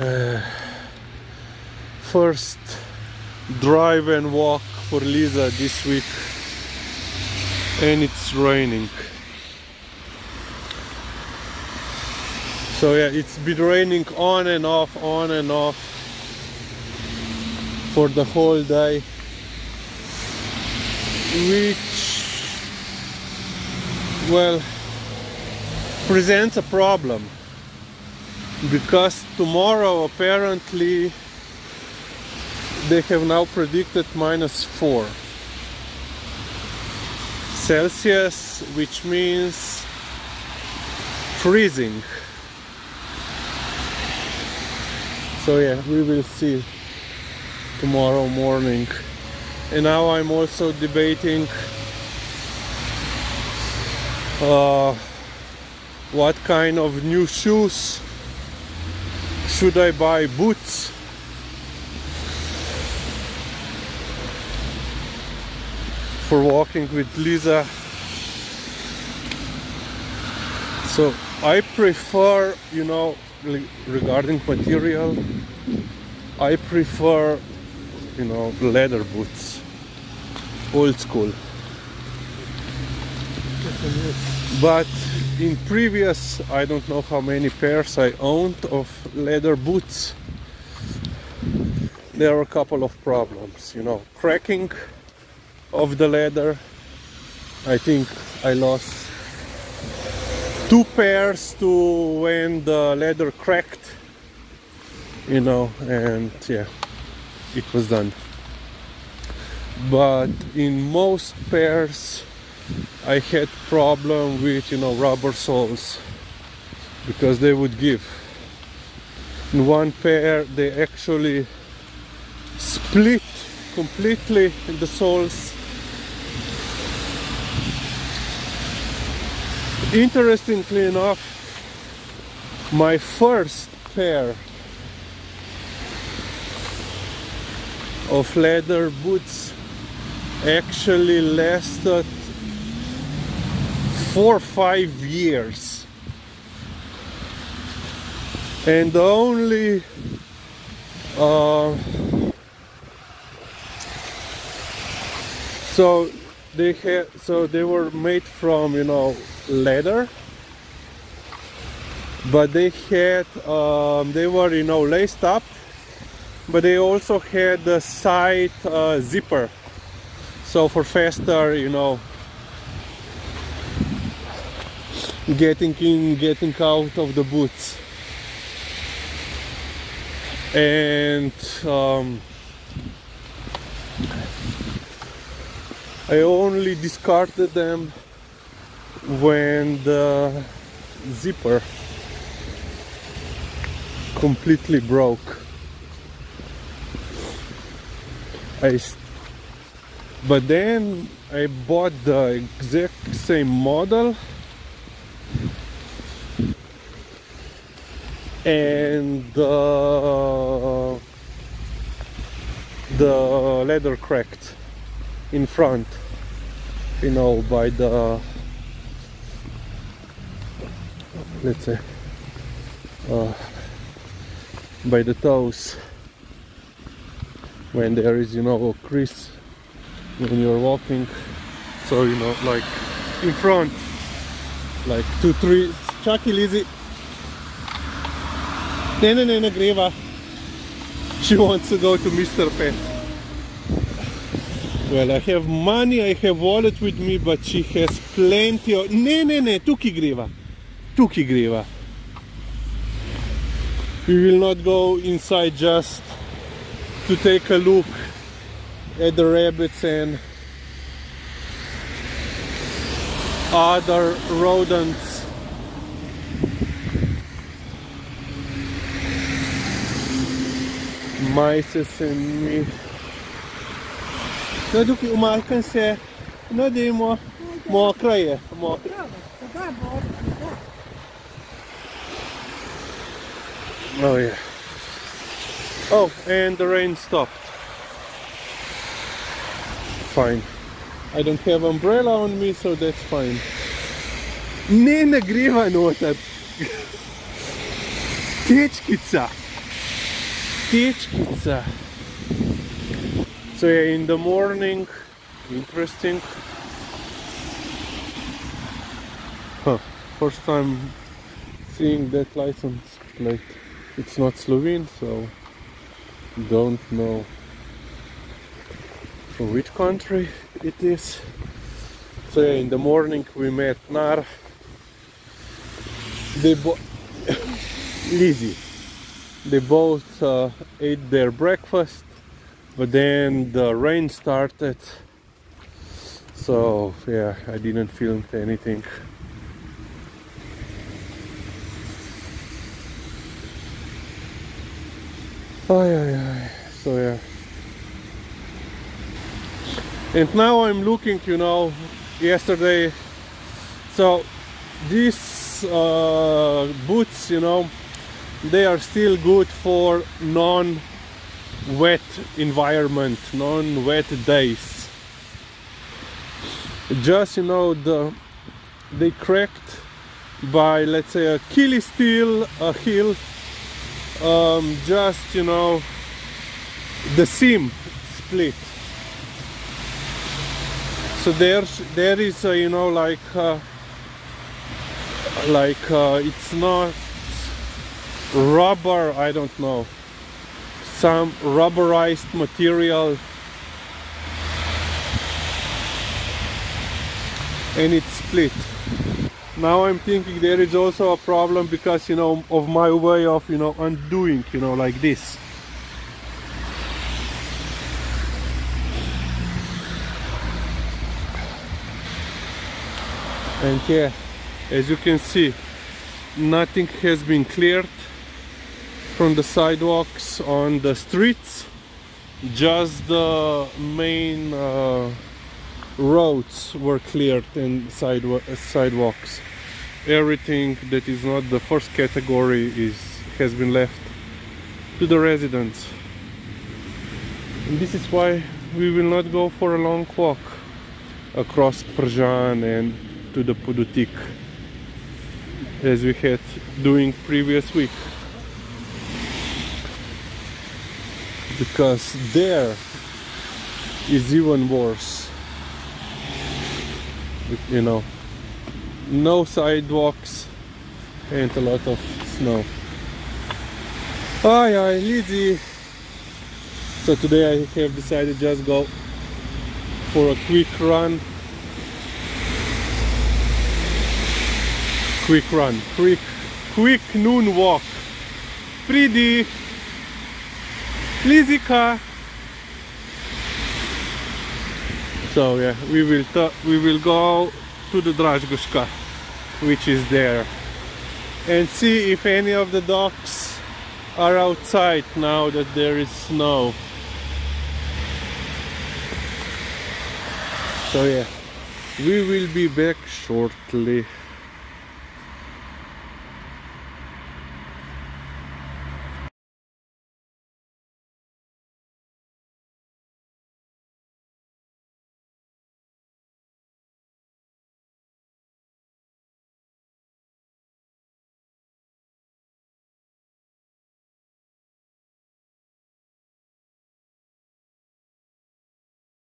Uh, first drive and walk for Liza this week and it's raining. So yeah it's been raining on and off on and off for the whole day which well presents a problem because tomorrow apparently they have now predicted minus 4 Celsius which means freezing. So yeah we will see tomorrow morning. And now I'm also debating uh, what kind of new shoes should I buy boots? For walking with Liza. So I prefer you know regarding material I prefer you know leather boots. Old school but in previous I don't know how many pairs I owned of leather boots there are a couple of problems you know. Cracking of the leather I think I lost two pairs to when the leather cracked you know and yeah it was done. But in most pairs I had problem with you know rubber soles because they would give. In one pair they actually split completely the soles. Interestingly enough my first pair of leather boots actually lasted four five years. And the only uh, so they had so they were made from you know leather. But they had um, they were you know laced up. But they also had the side uh, zipper. So for faster you know getting in getting out of the boots. And um, I only discarded them when the zipper completely broke. I but then I bought the exact same model and uh, the leather cracked in front you know by the let's say uh, by the toes. When there is you know a crease when you're walking. So you know like in front like two three. Chucky Lizzie Nene Nene Greva. She wants to go to Mr. Pet well I have money I have wallet with me but she has plenty of ne ne ne tuki greva. Tuki greva. We will not go inside just to take a look at the rabbits and other rodents and me. No duki umarkan se no da mo mokra je mokra Oh yeah. Oh and the rain stopped. Fine. I don't have umbrella on me so that's fine. Ne nagriva noter So yeah, in the morning, interesting. Huh, first time seeing that license plate. It's not Slovene, so don't know from which country it is. So yeah, in the morning we met Nar. They both Lizzie. They both uh, ate their breakfast, but then the rain started. So yeah, I didn't film anything. Ay, ay. So yeah. And now I'm looking, you know, yesterday. So these uh, boots, you know, they are still good for non-wet environment, non-wet days. Just, you know, the they cracked by, let's say, a killy steel, a heel um, just you know the seam split so there's there is a, you know like uh, like uh, it's not rubber I don't know some rubberized material. And it's split. Now I'm thinking there is also a problem because you know of my way of you know undoing you know like this. And yeah as you can see nothing has been cleared from the sidewalks on the streets just the main uh, roads were cleared and sidewalks. Everything that is not the first category is has been left to the residents. And this is why we will not go for a long walk across Pržan and to the Podutik as we had doing previous week because there is even worse you know no sidewalks and a lot of snow Hi, hi, Lizzie. So today I have decided just go for a quick run. Quick run, quick, quick noon walk. Pretty. Lizika. So yeah, we will we will go to the Drajgoška which is there and see if any of the ducks are outside now that there is snow so yeah we will be back shortly